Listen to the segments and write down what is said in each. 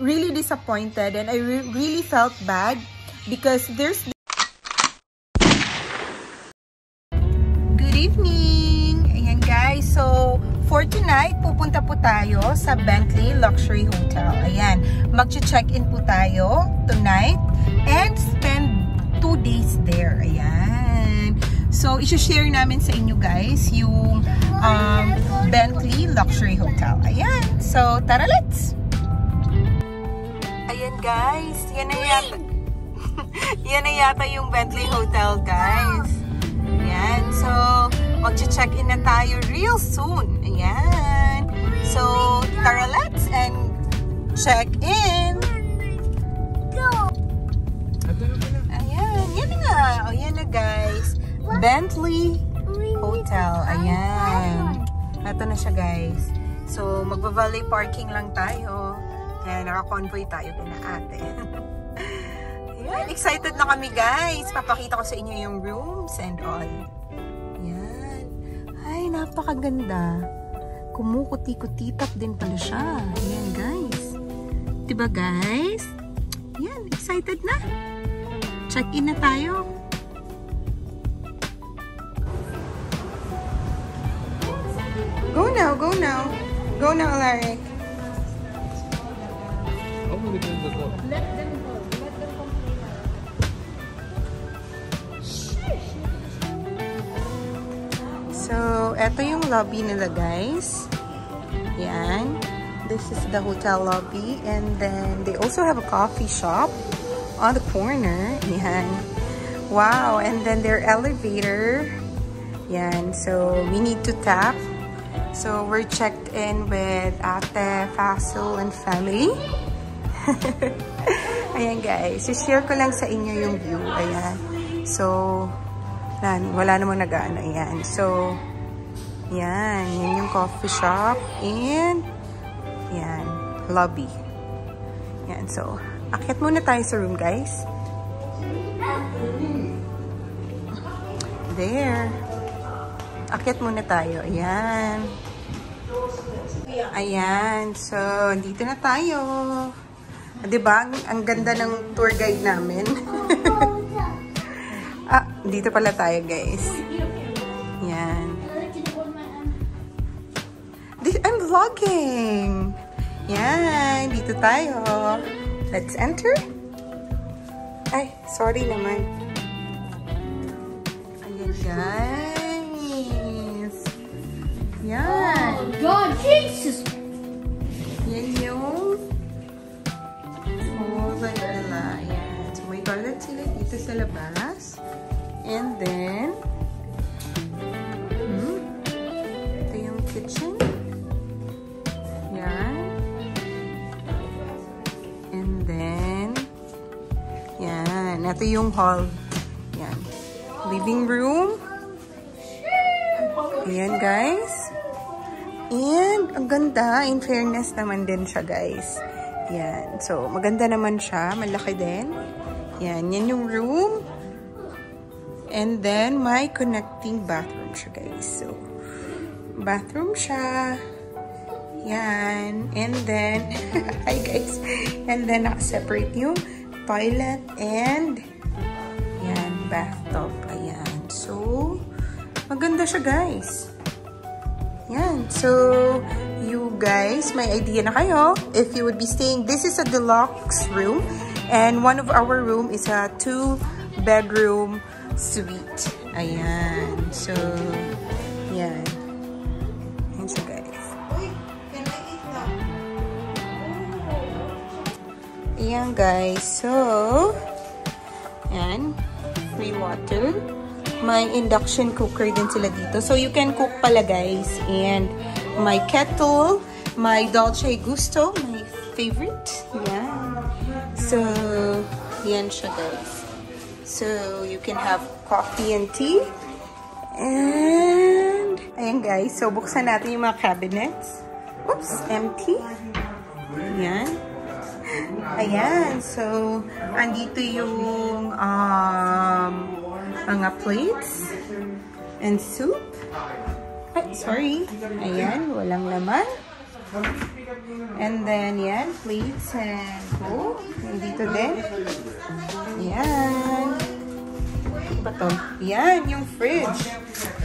really disappointed and I re really felt bad because there's Good evening! Ayan guys, so for tonight, pupunta po tayo sa Bentley Luxury Hotel. Ayan, mag-check-in po tayo tonight and spend two days there. Ayan. So, isi-share namin sa inyo guys yung um, Bentley Luxury Hotel. Ayan. So, tara let's! Ayan guys, yan na yata. yan na yata yung Bentley Hotel guys. Ayan. So, mag-check-in na tayo real soon. Ayan. So, tara let's and check in. Ayan. Yan na nga. O, yan na guys. Bentley Hotel. Ayan. Ito na siya guys. So, magba-valet parking lang tayo. Kaya naka-convoy tayo kina ate. Ayan. Excited na kami guys. Papakita ko sa inyo yung rooms and all. Ayan. Ay, napakaganda. Kumukuti-kutitap din pala siya. Ayan guys. Diba guys? Ayan, excited na. Check-in na tayo. Go now, go now. Go now, Alaric. Let them go. Let them complain. So, eto yung lobby nila, guys. Yan. This is the hotel lobby. And then, they also have a coffee shop on the corner. Yan. Wow. And then, their elevator. Yan. So, we need to tap. So, we're checked in with Ate, Fasil, and family. Ayan, guys. share ko lang sa inyo yung view. Ayan. So, wala namang nag-ano. Ayan. So, yan. Yan yung coffee shop. And, yan. Lobby. Yan. So, akit muna tayo sa room, guys. There. Akit muna tayo. Ayan. Ayan. So, dito na tayo. Diba? Ang, ang ganda ng tour guide namin. Ah, dito pala tayo, guys. Yan. This, I'm vlogging. Yan, dito tayo. Let's enter. Ay, sorry naman. Ayan, guys. Toilet sila dito sa labas. And then, hmm, ito yung kitchen. Yan. And then, yan. Ito yung hall. Yan. Living room. Ayan, guys. And, ang ganda. In fairness naman din siya, guys. Yan. So, maganda naman siya. Malaki din. Yan. Yan yung room. And then, my connecting bathroom siya, guys. So, bathroom siya. Yan. And then, hi guys. And then, naka-separate yung toilet and yan, bathtub. Ayan. So, maganda siya, guys. Yan. So, you guys, may idea na kayo. If you would be staying, this is a deluxe room. And one of our room is a two-bedroom suite. Ayan. So, yan. Yan siya, guys. Ayan, guys. So, yan. Free water. May induction cooker din sila dito. So, you can cook pala, guys. And, my kettle, my Dolce Gusto, my favorite. So, yan siya, guys. So, you can have coffee and tea. And, ayan guys. So, buksan natin yung mga cabinets. Oops, empty. Ayan. Ayan. So, andito yung um, mga plates and soup. Ay, sorry. Ayan, walang laman. And then, yan, plates and bowl. Nandito din. Yan. Ba to? Yan, yung fridge.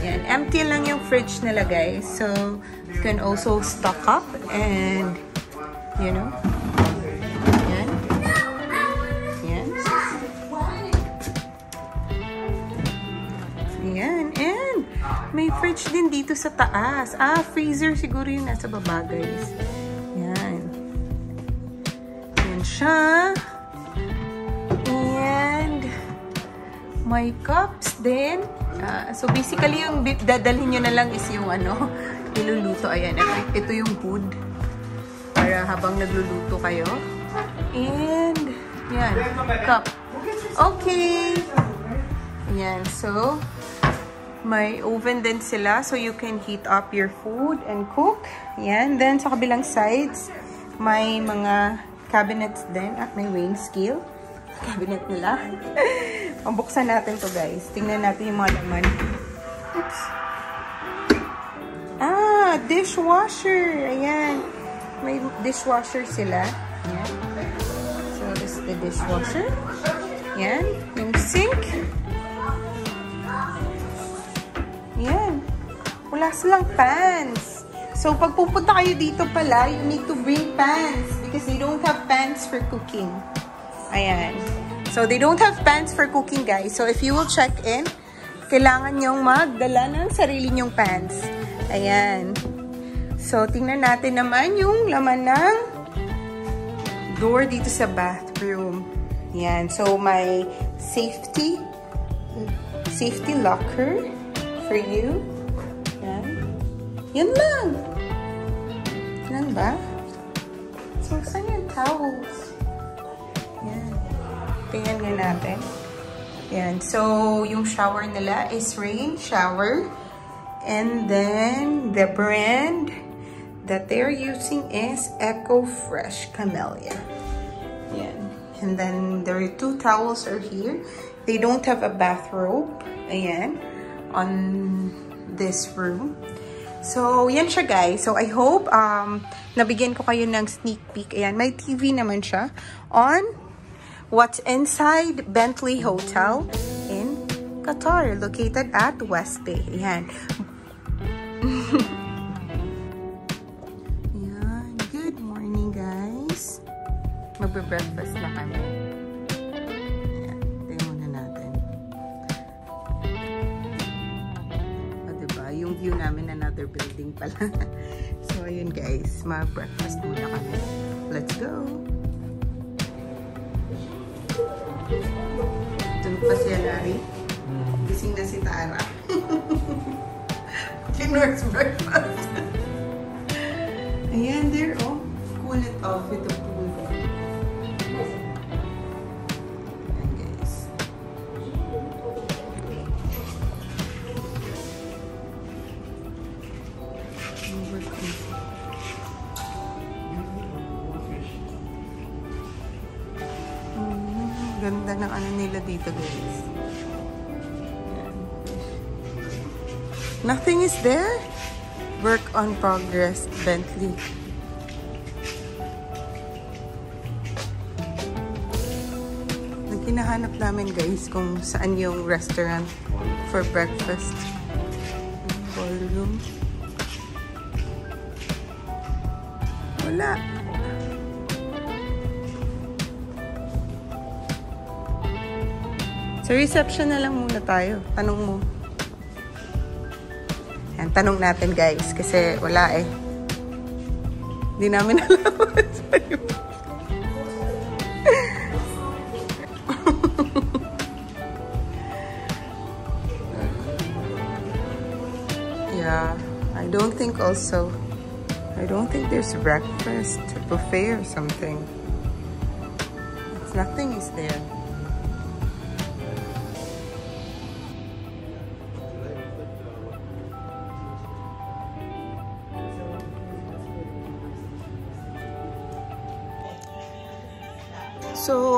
Yan, empty lang yung fridge nila, guys. So, you can also stock up and, you know, may fridge din dito sa taas. Ah, freezer siguro yung nasa baba, guys. Yan. Yan siya. And may cups din. Ah, so basically, yung dadalhin nyo na lang is yung ano, niluluto. Ayan, ito, ito yung food. Para habang nagluluto kayo. And, yan, cup. Okay. Yan, so, may oven din sila so you can heat up your food and cook. Yan. Then sa kabilang sides, may mga cabinets din at may weighing scale. Cabinet nila. Pambuksan natin to guys. Tingnan natin yung mga laman. Oops. Ah, dishwasher. Ayan. May dishwasher sila. Ayan. So, this is the dishwasher. Ayan. Yung sink. Wala silang pans. So, pag pupunta kayo dito pala, you need to bring pans because they don't have pans for cooking. Ayan. So, they don't have pans for cooking, guys. So, if you will check in, kailangan nyong magdala ng sarili nyong pans. Ayan. So, tingnan natin naman yung laman ng door dito sa bathroom. Ayan. So, may safety safety locker for you. Yan lang. Yan ba? So, saan yung towels? Yan. Tingnan nga natin. Yan. So, yung shower nila is rain shower. And then, the brand that they're using is Eco Fresh Camellia. Yan. And then, there are two towels are here. They don't have a bathrobe. Ayan on this room. So, yan siya guys. So, I hope um, nabigyan ko kayo ng sneak peek. Ayan, may TV naman siya on what's inside Bentley Hotel in Qatar, located at West Bay. Ayan. Ayan. Good morning guys. Magbe-breakfast na kami. View namin, another building pala. so, ayun guys. Mag-breakfast muna kami. Let's go! Tulog pa si Alari. Gising na si Tara. Kinor's breakfast. Ayan, there, oh. Cool it off with the Ganda ng ano nila dito, guys. Nothing is there? Work on progress, Bentley. Nagkinahanap namin guys kung saan yung restaurant for breakfast. Ballroom. Wala. Sa reception na lang muna tayo. Tanong mo. Yan, tanong natin guys. Kasi wala eh. Hindi namin alam. Sa'yo. yeah, I don't think also. I don't think there's breakfast buffet or something. It's, nothing is there.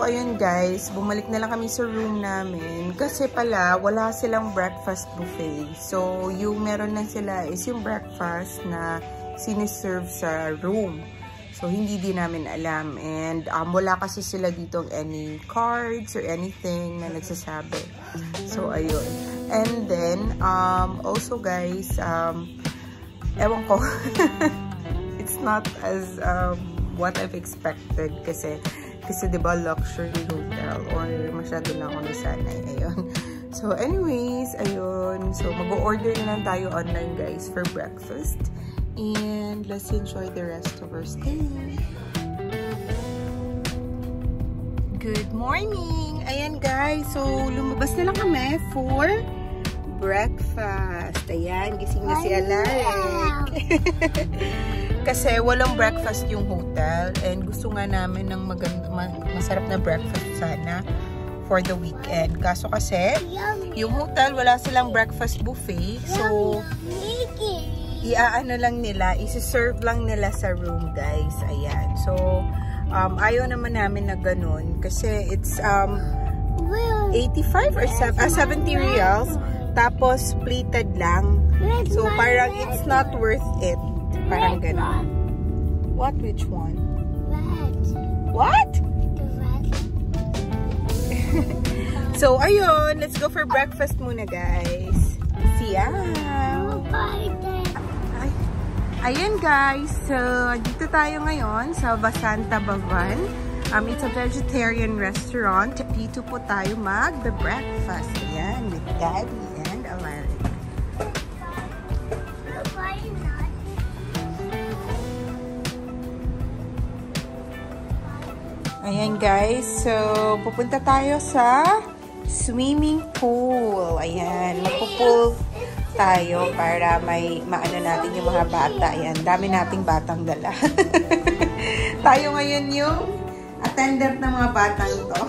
Ayun guys, bumalik na lang kami sa room namin kasi pala wala silang breakfast buffet. So, yung meron lang sila is yung breakfast na siniserve sa room. So, hindi din namin alam. And um, wala kasi sila dito any cards or anything na nagsasabi. So, ayun. And then, um, also guys, um, ewan ko, it's not as um, what I've expected kasi kasi ba luxury hotel or masyado na ako nasanay ayun. So anyways, ayun. So mag-order na lang tayo online guys for breakfast. And let's enjoy the rest of our stay. Good morning! Ayan guys, so lumabas na lang kami for breakfast. Ayan, gising na si Alaric. Kasi walang breakfast yung hotel and gusto nga namin ng maganda, masarap na breakfast sana for the weekend. Kaso kasi, yung hotel wala silang breakfast buffet. So, iaano lang nila, isi-serve lang nila sa room, guys. Ayan. So, um, ayaw naman namin na ganun kasi it's um, 85 or 7, uh, 70 reals. Tapos, plated lang. So, parang it's not worth it. Parang ganun. What? Which one? What? So, ayun. Let's go for breakfast muna, guys. Siya. Bye Ay. Ayan, guys. So, dito tayo ngayon sa Basanta Bavan. Um, it's a vegetarian restaurant. Dito po tayo mag-breakfast. Ayan, with Daddy Ayan guys, so pupunta tayo sa swimming pool. Ayan, magpo-pool tayo para may maano natin yung mga bata. Ayan, dami nating batang dala. tayo ngayon yung attendant ng mga batang to.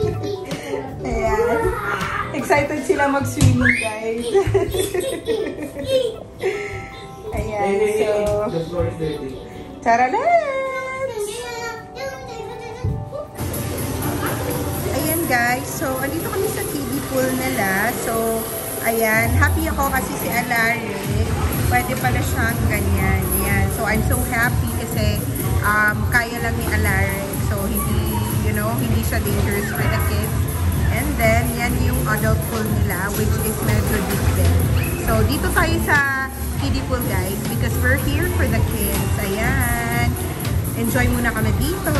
Ayan. Excited sila mag-swimming guys. Ayan, so... Tara, let's! Guys, so andito kami sa kiddie pool nila. So, ayan, happy ako kasi si Alari, pwede pala siyang ganyan. Ayan. So, I'm so happy kasi um, kaya lang ni Alari. So, hindi, you know, hindi siya dangerous for the kids. And then, yan yung adult pool nila, which is medyo deep din. So, dito tayo sa kiddie pool guys because we're here for the kids. Ayan. Enjoy muna kami dito.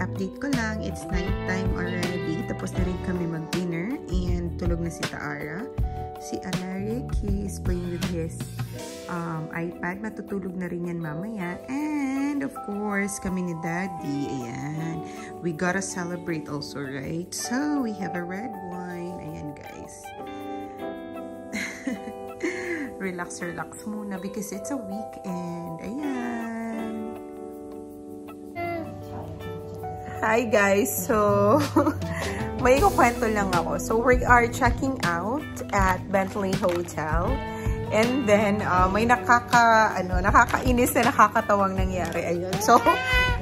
Update ko lang. It's night time already. Tapos na rin kami mag-dinner. And tulog na si Taara. Si Alaric, he is playing with his um, iPad. Matutulog na rin yan mamaya. And of course, kami ni Daddy. Ayan. We gotta celebrate also, right? So, we have a red wine. Ayan guys. relax, relax muna because it's a weekend. Ayan. Hi guys! So, may ikukwento lang ako. So, we are checking out at Bentley Hotel. And then, uh, may nakaka, ano, nakakainis na nakakatawang nangyari. Ayun. So,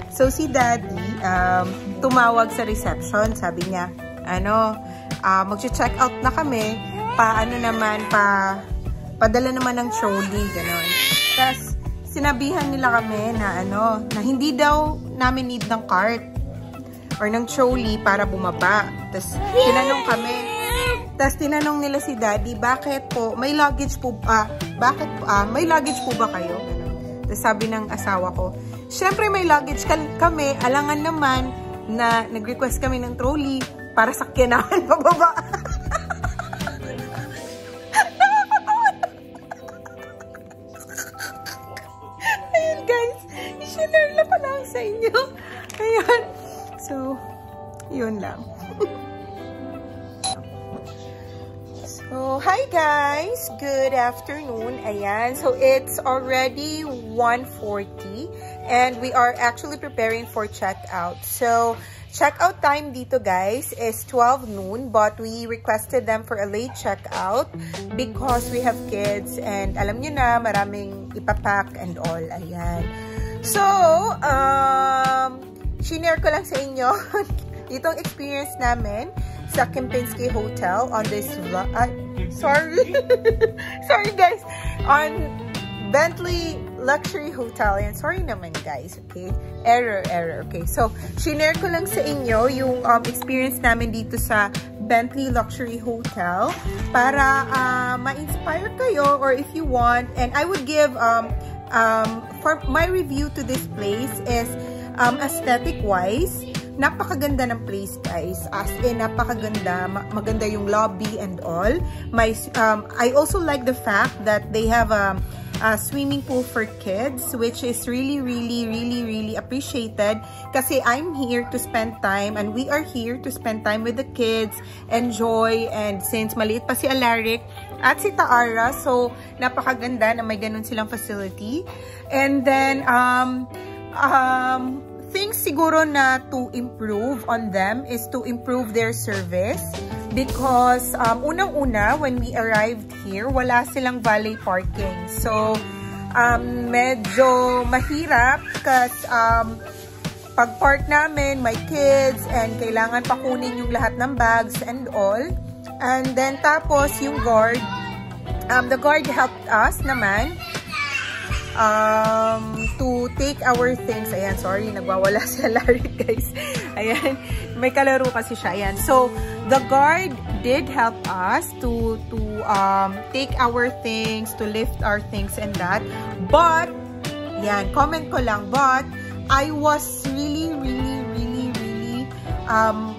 so si Daddy, um, tumawag sa reception. Sabi niya, ano, uh, mag-check out na kami. Paano naman, pa, padala naman ng trolley, gano'n. Tapos, sinabihan nila kami na ano, na hindi daw namin need ng cart or ng trolley para bumaba. Tapos, tinanong kami, tapos tinanong nila si daddy, bakit po, may luggage po, ah, bakit, ah, may luggage po ba kayo? Tapos sabi ng asawa ko, syempre may luggage ka- kami, alangan naman na nag-request kami ng trolley para sakyan namin pababa. Ayun guys, i-share na pala sa inyo. Ayun. So, yun lang. so, hi guys! Good afternoon. Ayan. So, it's already 1.40 And we are actually preparing for checkout. So, checkout time dito guys is 12 noon but we requested them for a late checkout because we have kids and alam nyo na maraming ipapack and all. Ayan. So, um, shinare ko lang sa inyo itong experience namin sa Kempinski Hotel on this vlog. Uh, sorry. sorry guys. On Bentley Luxury Hotel. Yan. Sorry naman guys. Okay. Error, error. Okay. So, shinare ko lang sa inyo yung um, experience namin dito sa Bentley Luxury Hotel para uh, ma-inspire kayo or if you want. And I would give, um, um, for my review to this place is um, aesthetic-wise napakaganda ng place guys. As in napakaganda. Maganda yung lobby and all. My um, I also like the fact that they have a, a swimming pool for kids which is really really really really appreciated. Kasi I'm here to spend time and we are here to spend time with the kids enjoy and since maliit pa si Alaric at si Taara so napakaganda na may ganun silang facility. And then um um things siguro na to improve on them is to improve their service because um, unang-una when we arrived here wala silang valet parking. So um, medyo mahirap kasi um, pag park namin may kids and kailangan pakunin yung lahat ng bags and all. And then tapos yung guard um, the guard helped us naman. Um, to take our things. Ayan, sorry, nagwawala si Larry, guys. Ayan, may kalaro kasi siya. Ayan. So, the guard did help us to, to um, take our things, to lift our things and that. But, yan, comment ko lang, but, I was really, really, really, really, um,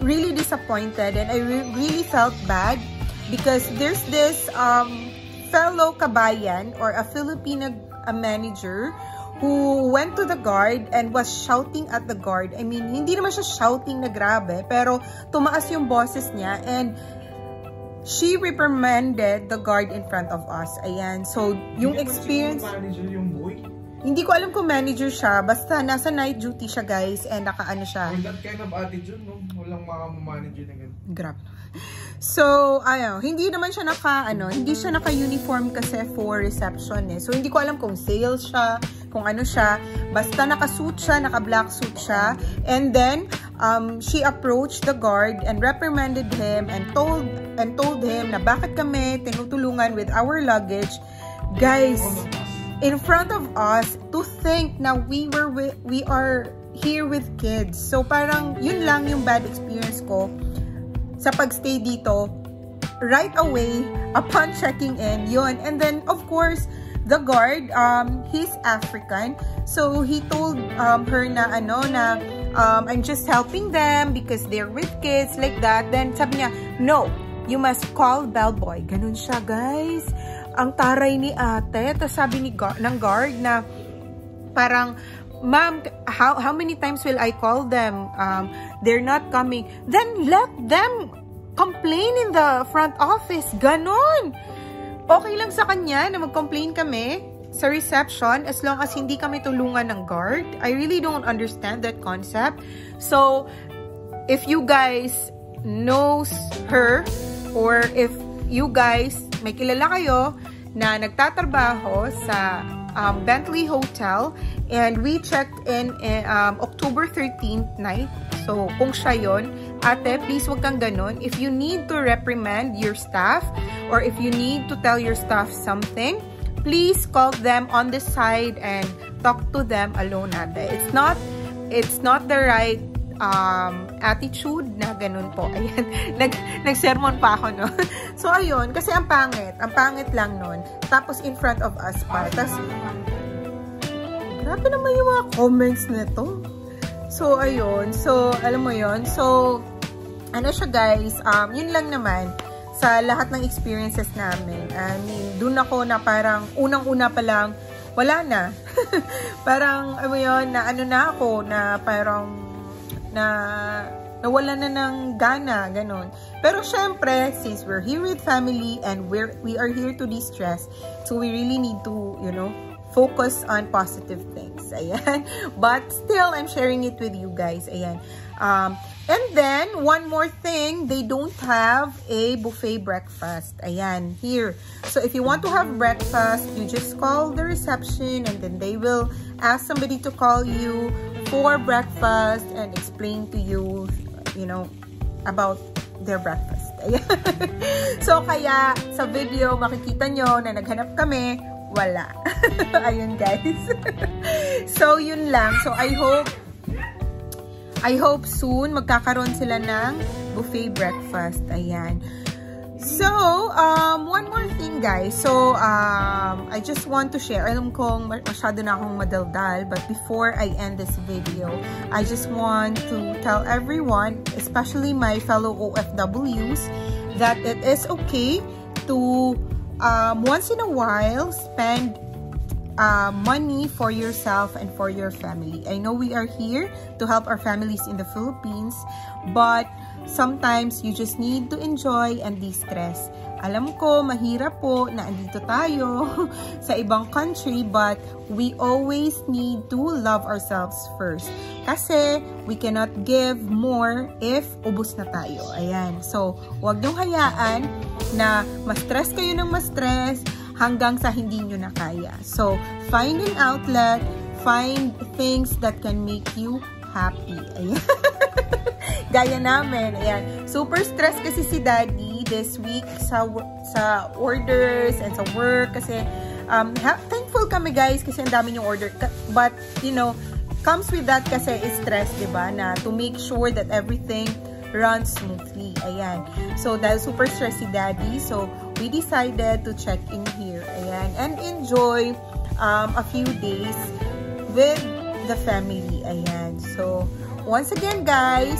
really disappointed and I re really felt bad because there's this, um, fellow kabayan or a Filipino a manager who went to the guard and was shouting at the guard. I mean, hindi naman siya shouting na grabe, pero tumaas yung bosses niya and she reprimanded the guard in front of us. Ayan. So, yung experience... manager yung boy? Hindi ko alam kung manager siya. Basta nasa night duty siya, guys. And nakaano siya. With that kind of attitude, no? Walang makamu-manager na ganun. Grab. So, ayaw, hindi naman siya naka, ano, hindi siya naka-uniform kasi for reception eh. So, hindi ko alam kung sales siya, kung ano siya. Basta naka-suit siya, naka-black suit siya. And then, um, she approached the guard and reprimanded him and told, and told him na bakit kami tinutulungan with our luggage. Guys, in front of us, to think na we were, with, we are here with kids. So, parang, yun lang yung bad experience ko sa pagstay dito right away upon checking in yun. And then of course the guard um he's African. So he told um her na ano na um I'm just helping them because they're with kids like that. Then sabi niya no you must call bellboy. Ganun siya guys. Ang taray ni ate. Tapos sabi ni ng guard na parang ma'am, how, how many times will I call them? Um, they're not coming. Then let them complain in the front office. Ganon. Okay lang sa kanya na mag-complain kami sa reception as long as hindi kami tulungan ng guard. I really don't understand that concept. So, if you guys knows her or if you guys may kilala kayo na nagtatrabaho sa um, Bentley Hotel and we checked in, in um, October 13th night. So, kung siya yon, ate, please wag kang ganun. If you need to reprimand your staff or if you need to tell your staff something, please call them on the side and talk to them alone ate. It's not, it's not the right um, attitude na ganun po. Ayan, nag, nag-sermon pa ako, no? so, ayun, kasi ang pangit. Ang pangit lang nun. Tapos, in front of us pa. Tapos, grabe naman yung mga comments nito. So, ayun. So, alam mo yon So, ano siya guys, um, yun lang naman sa lahat ng experiences namin. I mean, dun ako na parang unang-una pa lang, wala na. parang, ano yun, na ano na ako, na parang na nawala na ng gana, ganun. Pero syempre, since we're here with family and we're, we are here to distress, so we really need to, you know, focus on positive things. Ayan. But still, I'm sharing it with you guys. Ayan. Um, and then, one more thing, they don't have a buffet breakfast. Ayan, here. So, if you want to have breakfast, you just call the reception and then they will ask somebody to call you for breakfast and explain to you, you know, about their breakfast. so, kaya sa video, makikita nyo na naghanap kami, wala. Ayun, guys. so, yun lang. So, I hope I hope soon magkakaroon sila ng buffet breakfast. Ayan. So, um, one more thing guys. So, um, I just want to share. Alam kong masyado na akong madaldal. But before I end this video, I just want to tell everyone, especially my fellow OFWs, that it is okay to um, once in a while spend uh, money for yourself and for your family. I know we are here to help our families in the Philippines, but sometimes you just need to enjoy and de-stress. Alam ko, mahirap po na andito tayo sa ibang country, but we always need to love ourselves first. Kasi, we cannot give more if ubos na tayo. Ayan. So, huwag niyong hayaan na ma-stress kayo ng ma-stress, hanggang sa hindi nyo na kaya. So, find an outlet, find things that can make you happy. Ayan. Gaya namin. Ayan. Super stress kasi si daddy this week sa sa orders and sa work kasi um, thankful kami guys kasi ang dami yung order. But, you know, comes with that kasi is stress, di ba? Na to make sure that everything runs smoothly. Ayan. So, dahil super stress si daddy, so we decided to check in here. Ayan. And enjoy um, a few days with the family. Ayan. So, once again, guys,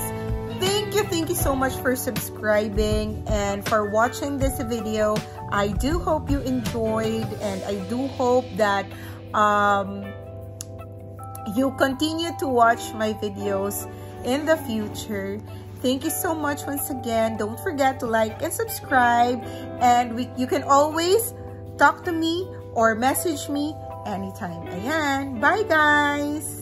thank you, thank you so much for subscribing and for watching this video. I do hope you enjoyed and I do hope that um, you continue to watch my videos in the future. Thank you so much once again. Don't forget to like and subscribe. And we, you can always talk to me or message me anytime. Ayan. Bye, guys!